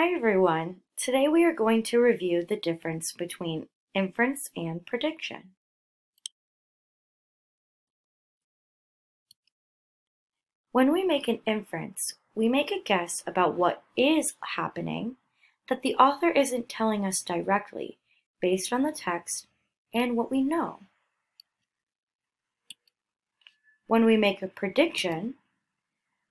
Hi everyone. Today we are going to review the difference between inference and prediction. When we make an inference, we make a guess about what is happening that the author isn't telling us directly based on the text and what we know. When we make a prediction,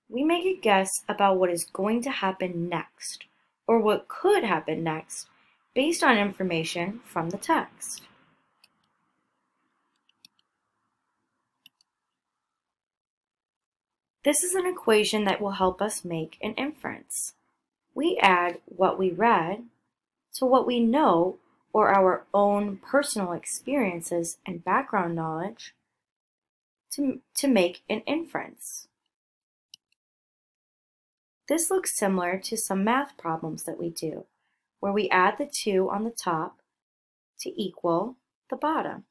we make a guess about what is going to happen next or what could happen next based on information from the text. This is an equation that will help us make an inference. We add what we read to what we know or our own personal experiences and background knowledge to, to make an inference. This looks similar to some math problems that we do, where we add the 2 on the top to equal the bottom.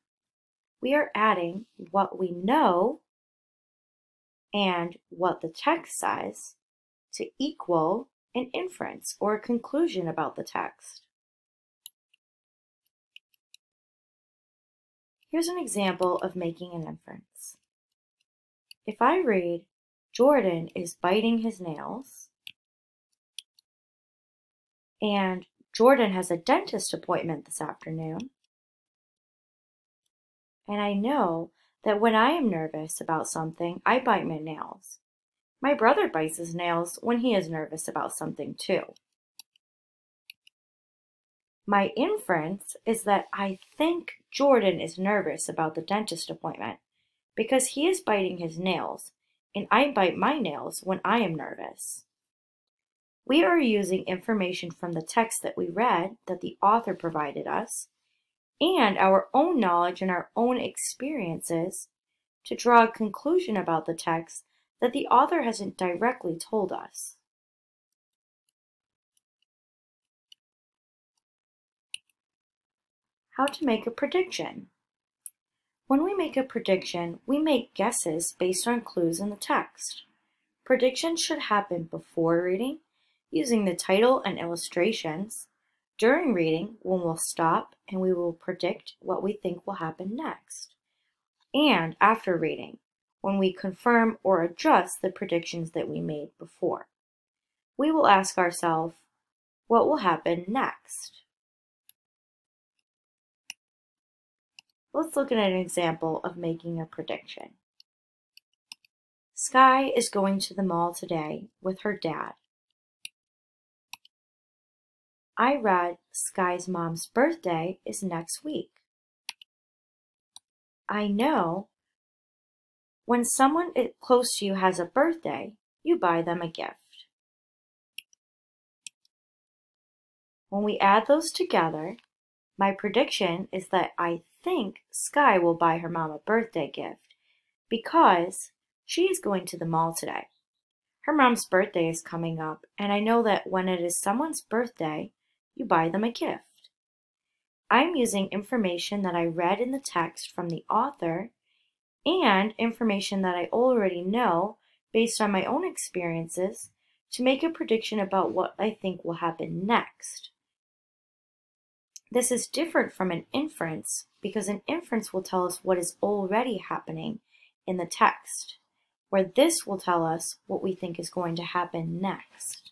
We are adding what we know and what the text says to equal an inference or a conclusion about the text. Here's an example of making an inference. If I read, Jordan is biting his nails, and Jordan has a dentist appointment this afternoon. And I know that when I am nervous about something, I bite my nails. My brother bites his nails when he is nervous about something too. My inference is that I think Jordan is nervous about the dentist appointment because he is biting his nails and I bite my nails when I am nervous. We are using information from the text that we read that the author provided us and our own knowledge and our own experiences to draw a conclusion about the text that the author hasn't directly told us. How to make a prediction. When we make a prediction, we make guesses based on clues in the text. Predictions should happen before reading using the title and illustrations. During reading, when we'll stop and we will predict what we think will happen next. And after reading, when we confirm or adjust the predictions that we made before. We will ask ourselves, what will happen next? Let's look at an example of making a prediction. Sky is going to the mall today with her dad. I read Sky's mom's birthday is next week. I know when someone close to you has a birthday, you buy them a gift. When we add those together, my prediction is that I think Sky will buy her mom a birthday gift because she is going to the mall today. Her mom's birthday is coming up, and I know that when it is someone's birthday, you buy them a gift. I'm using information that I read in the text from the author and information that I already know based on my own experiences to make a prediction about what I think will happen next. This is different from an inference because an inference will tell us what is already happening in the text, where this will tell us what we think is going to happen next.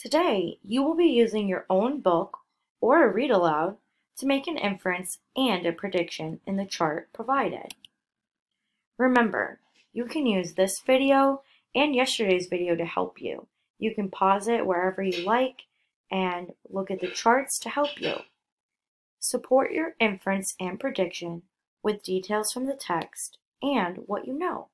Today, you will be using your own book or a read aloud to make an inference and a prediction in the chart provided. Remember, you can use this video and yesterday's video to help you. You can pause it wherever you like and look at the charts to help you. Support your inference and prediction with details from the text and what you know.